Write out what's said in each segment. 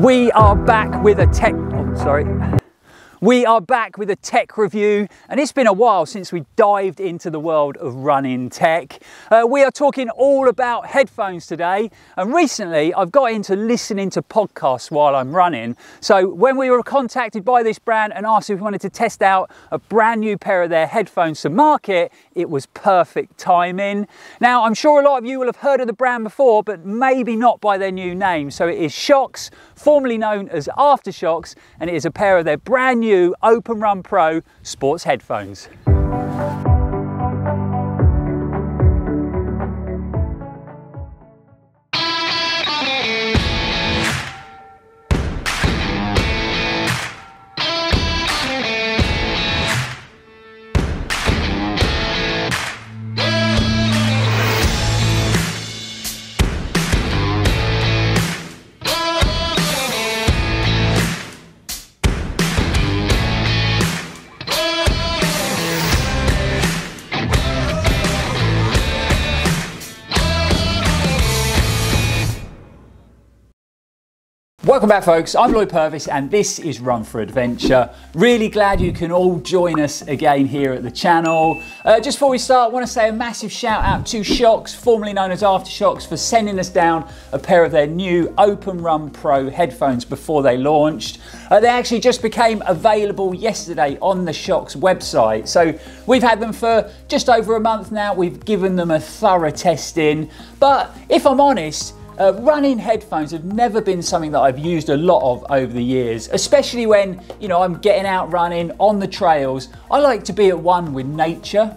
We are back with a tech, oh, sorry. We are back with a tech review, and it's been a while since we dived into the world of running tech. Uh, we are talking all about headphones today, and recently I've got into listening to podcasts while I'm running. So, when we were contacted by this brand and asked if we wanted to test out a brand new pair of their headphones to market, it was perfect timing. Now, I'm sure a lot of you will have heard of the brand before, but maybe not by their new name. So, it is Shokz, formerly known as AfterShokz, and it is a pair of their brand new new Open Run Pro sports headphones. Welcome back folks, I'm Lloyd Purvis and this is Run for Adventure. Really glad you can all join us again here at the channel. Uh, just before we start, I want to say a massive shout out to Shokz, formerly known as AfterShokz, for sending us down a pair of their new Open Run Pro headphones before they launched. Uh, they actually just became available yesterday on the Shokz website. So we've had them for just over a month now, we've given them a thorough testing. But if I'm honest, uh, running headphones have never been something that I've used a lot of over the years, especially when, you know, I'm getting out running on the trails. I like to be at one with nature.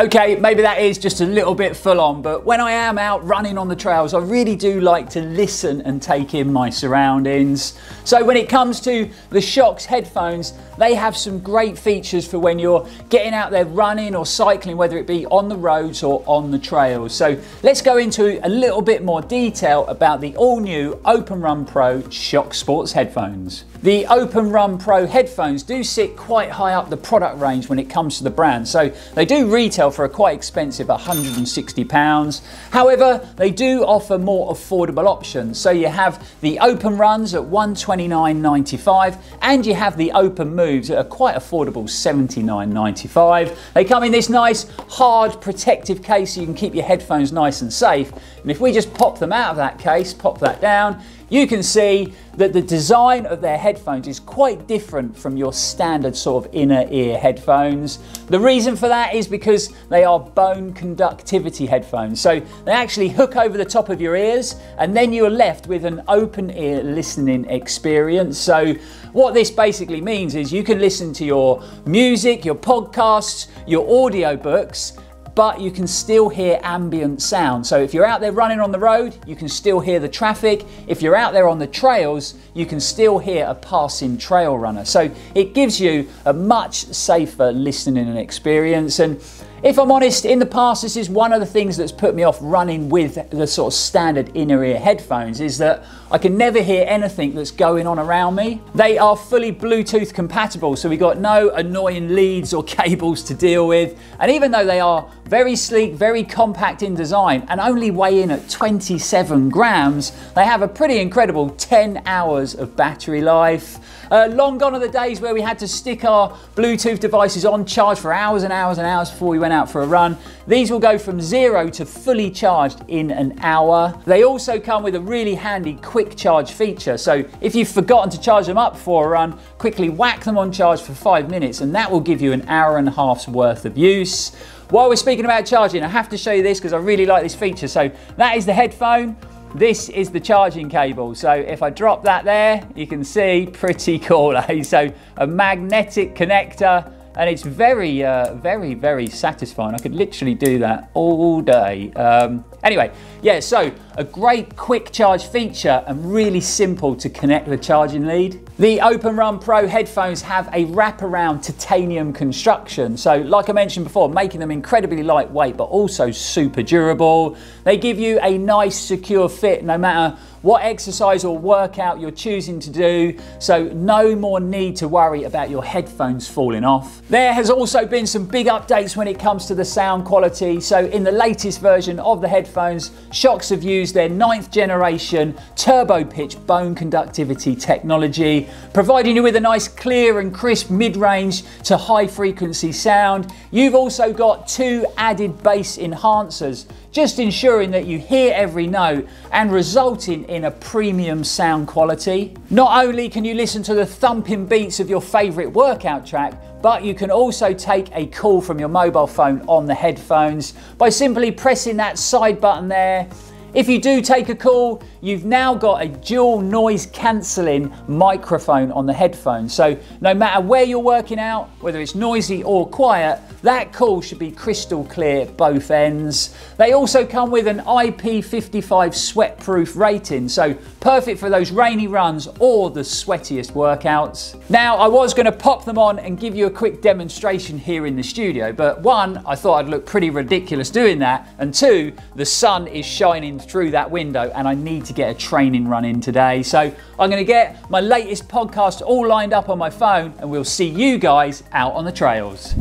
Okay, maybe that is just a little bit full on, but when I am out running on the trails, I really do like to listen and take in my surroundings. So when it comes to the Shokz headphones, they have some great features for when you're getting out there running or cycling, whether it be on the roads or on the trails. So let's go into a little bit more detail about the all new Open Run Pro Shokz Sports headphones. The Open Run Pro headphones do sit quite high up the product range when it comes to the brand. So they do retail for a quite expensive £160. However, they do offer more affordable options. So you have the Open Runs at $129.95 and you have the Open Moves at a quite affordable $79.95. They come in this nice hard protective case so you can keep your headphones nice and safe. And if we just pop them out of that case, pop that down, you can see that the design of their headphones is quite different from your standard sort of inner ear headphones. The reason for that is because they are bone conductivity headphones. So they actually hook over the top of your ears and then you're left with an open ear listening experience. So what this basically means is you can listen to your music, your podcasts, your audiobooks but you can still hear ambient sound. So if you're out there running on the road, you can still hear the traffic. If you're out there on the trails, you can still hear a passing trail runner. So it gives you a much safer listening experience. And if I'm honest, in the past, this is one of the things that's put me off running with the sort of standard inner ear headphones is that I can never hear anything that's going on around me. They are fully Bluetooth compatible, so we got no annoying leads or cables to deal with. And even though they are very sleek, very compact in design, and only weigh in at 27 grams, they have a pretty incredible 10 hours of battery life. Uh, long gone are the days where we had to stick our Bluetooth devices on charge for hours and hours and hours before we went out for a run. These will go from zero to fully charged in an hour. They also come with a really handy quick charge feature. So if you've forgotten to charge them up for a run, quickly whack them on charge for five minutes and that will give you an hour and a half's worth of use. While we're speaking about charging, I have to show you this because I really like this feature. So that is the headphone. This is the charging cable. So if I drop that there, you can see pretty cool. Eh? So a magnetic connector and it's very, uh, very, very satisfying. I could literally do that all day. Um, anyway, yeah, so a great quick charge feature and really simple to connect the charging lead. The Open Run Pro headphones have a wraparound titanium construction. So like I mentioned before, making them incredibly lightweight, but also super durable. They give you a nice secure fit no matter what exercise or workout you're choosing to do, so no more need to worry about your headphones falling off. There has also been some big updates when it comes to the sound quality. So in the latest version of the headphones, Shokz have used their ninth generation turbo pitch bone conductivity technology, providing you with a nice clear and crisp mid-range to high frequency sound. You've also got two added bass enhancers just ensuring that you hear every note and resulting in a premium sound quality. Not only can you listen to the thumping beats of your favourite workout track, but you can also take a call from your mobile phone on the headphones by simply pressing that side button there if you do take a call, you've now got a dual noise cancelling microphone on the headphones. So no matter where you're working out, whether it's noisy or quiet, that call should be crystal clear both ends. They also come with an IP55 sweatproof rating, so perfect for those rainy runs or the sweatiest workouts. Now, I was going to pop them on and give you a quick demonstration here in the studio, but one, I thought I'd look pretty ridiculous doing that, and two, the sun is shining through that window and I need to get a training run in today. So I'm going to get my latest podcast all lined up on my phone and we'll see you guys out on the trails.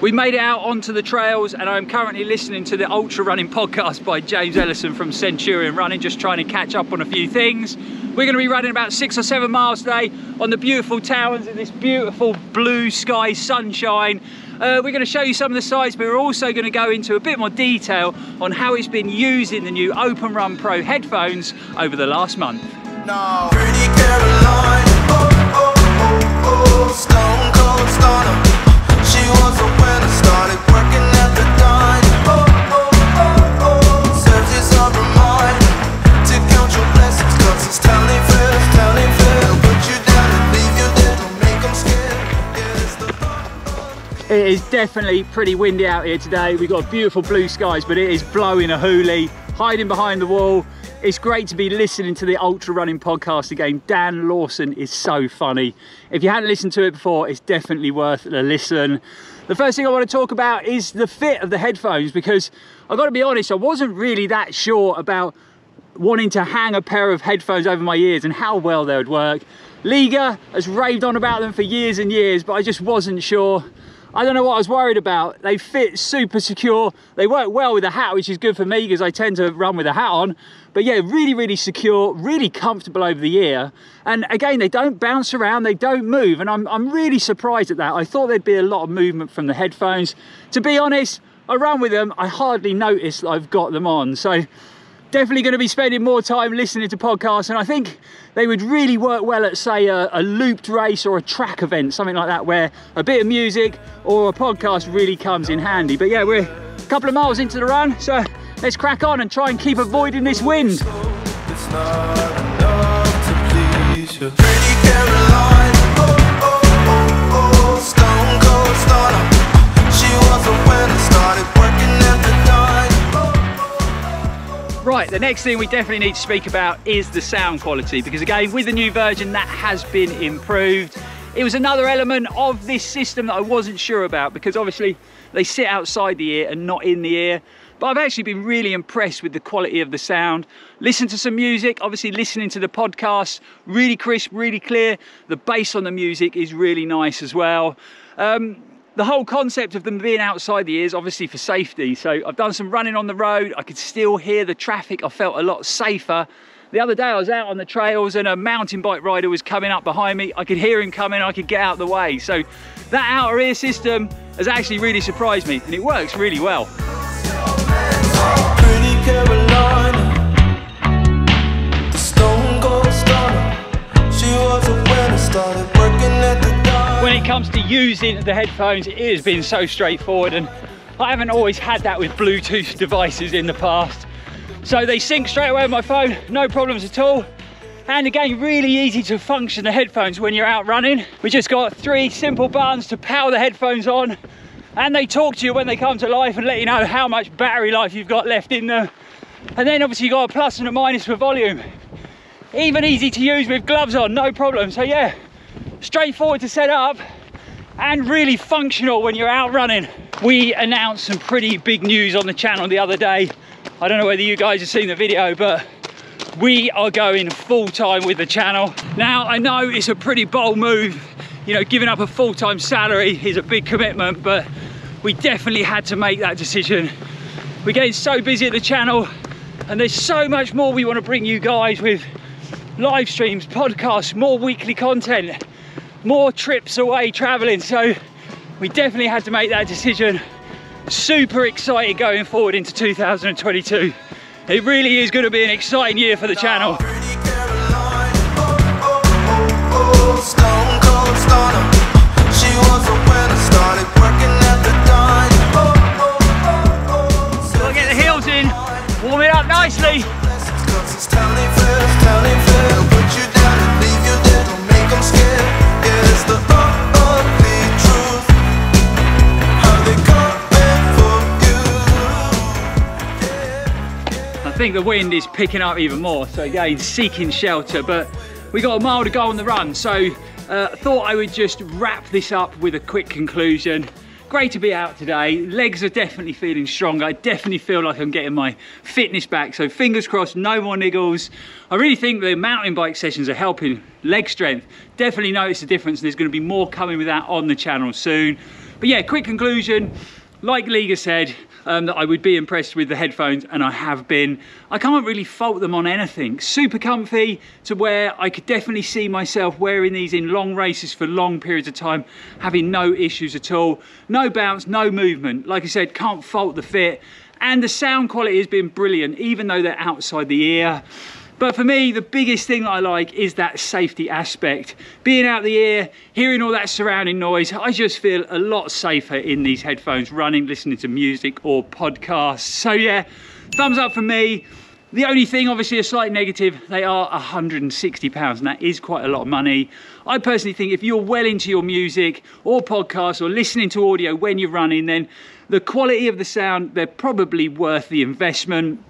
We made it out onto the trails and I'm currently listening to the ultra running podcast by James Elson from Centurion Running, just trying to catch up on a few things. We're going to be running about six or seven miles today on the beautiful towers in this beautiful blue sky sunshine. Uh, we're going to show you some of the sites, but we're also going to go into a bit more detail on how it's been using the new Open Run Pro headphones over the last month. No. It is definitely pretty windy out here today. We've got beautiful blue skies, but it is blowing a hoolie, hiding behind the wall. It's great to be listening to the Ultra Running podcast again. Dan Lawson is so funny. If you hadn't listened to it before, it's definitely worth a listen. The first thing I want to talk about is the fit of the headphones because I've got to be honest, I wasn't really that sure about wanting to hang a pair of headphones over my ears and how well they would work. Liga has raved on about them for years and years, but I just wasn't sure. I don't know what I was worried about. They fit super secure. They work well with a hat, which is good for me because I tend to run with a hat on. But yeah, really, really secure, really comfortable over the ear. And again, they don't bounce around, they don't move. And I'm, I'm really surprised at that. I thought there'd be a lot of movement from the headphones. To be honest, I run with them, I hardly notice I've got them on. So definitely going to be spending more time listening to podcasts and I think they would really work well at say a, a, looped race or a track event something like that where a bit of music or a podcast really comes in handy. But yeah we're a couple of miles into the run so let's crack on and try and keep avoiding this wind Right, the next thing we definitely need to speak about is the sound quality because again, with the new version, that has been improved. It was another element of this system that I wasn't sure about because obviously they sit outside the ear and not in the ear. But I've actually been really impressed with the quality of the sound. Listen to some music, obviously listening to the podcast, really crisp, really clear. The bass on the music is really nice as well. Um, the whole concept of them being outside the ears, obviously for safety. So I've done some running on the road. I could still hear the traffic. I felt a lot safer. The other day I was out on the trails and a mountain bike rider was coming up behind me. I could hear him coming, I could get out of the way. So that outer ear system has actually really surprised me and it works really well. Comes to using the headphones, it has been so straightforward and I haven't always had that with Bluetooth devices in the past. So they sync straight away with my phone, no problems at all. And again, really easy to function the headphones when you're out running. We just got three simple buttons to power the headphones on and they talk to you when they come to life and let you know how much battery life you've got left in them. And then obviously you got a plus and a minus for volume. Even easy to use with gloves on, no problem. So yeah, straightforward to set up and really functional when you're out running. We announced some pretty big news on the channel the other day. I don't know whether you guys have seen the video, but we are going full time with the channel. Now, I know it's a pretty bold move. You know, giving up a full-time salary is a big commitment, but we definitely had to make that decision. We're getting so busy at the channel and there's so much more we want to bring you guys with live streams, podcasts, more weekly content, more trips away traveling. So we definitely had to make that decision. Super excited going forward into 2022. It really is going to be an exciting year for the channel. The wind is picking up even more, so again, seeking shelter, but we got a mile to go on the run, so uh, thought I would just wrap this up with a quick conclusion. Great to be out today. Legs are definitely feeling stronger. I definitely feel like I'm getting my fitness back. So fingers crossed, no more niggles. I really think the mountain bike sessions are helping leg strength. Definitely notice the difference. And there's going to be more coming with that on the channel soon. But yeah, quick conclusion. Like Liga said, um, that I would be impressed with the headphones and I have been. I can't really fault them on anything. Super comfy to where I could definitely see myself wearing these in long races for long periods of time, having no issues at all. No bounce, no movement. Like I said, can't fault the fit. And the sound quality has been brilliant, even though they're outside the ear. But for me, the biggest thing that I like is that safety aspect. Being out the ear, hearing all that surrounding noise, I just feel a lot safer in these headphones, running, listening to music or podcasts. So yeah, thumbs up for me. The only thing, obviously a slight negative, they are 160 pounds and that is quite a lot of money. I personally think if you're well into your music or podcasts or listening to audio when you're running, then the quality of the sound, they're probably worth the investment.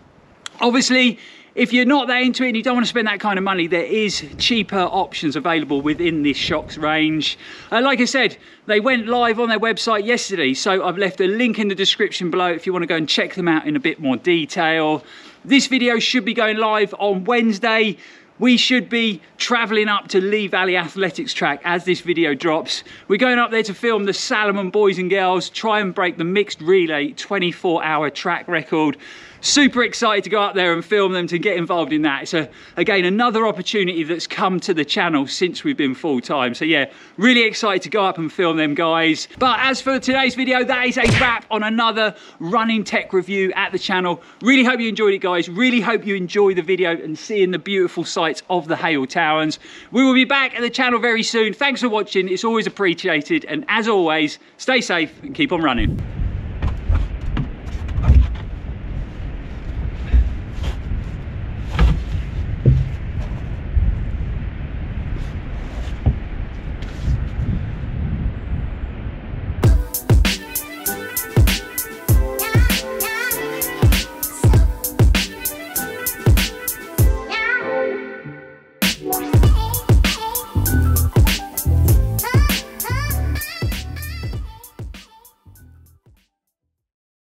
Obviously, if you're not that into it and you don't want to spend that kind of money, there is cheaper options available within this Shokz range. Uh, like I said, they went live on their website yesterday, so I've left a link in the description below if you want to go and check them out in a bit more detail. This video should be going live on Wednesday we should be traveling up to Lee Valley Athletics track as this video drops. We're going up there to film the Salomon boys and girls, try and break the mixed relay 24 hour track record super excited to go up there and film them to get involved in that. It's a, again, another opportunity that's come to the channel since we've been full time. So yeah, really excited to go up and film them guys. But as for today's video, that is a wrap on another running tech review at the channel. Really hope you enjoyed it guys. Really hope you enjoy the video and seeing the beautiful sights of the Hayle Towans. We will be back at the channel very soon. Thanks for watching. It's always appreciated. And as always, stay safe and keep on running.